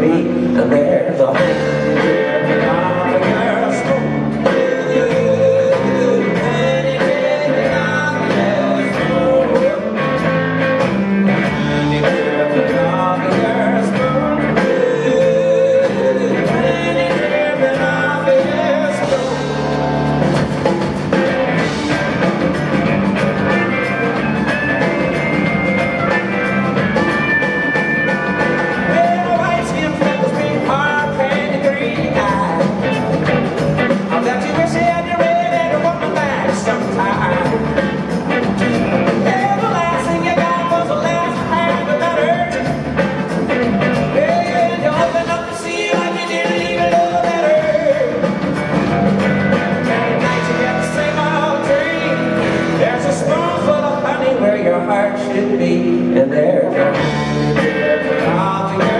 be, and there's a your heart should be, and there comes.